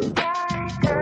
Bye.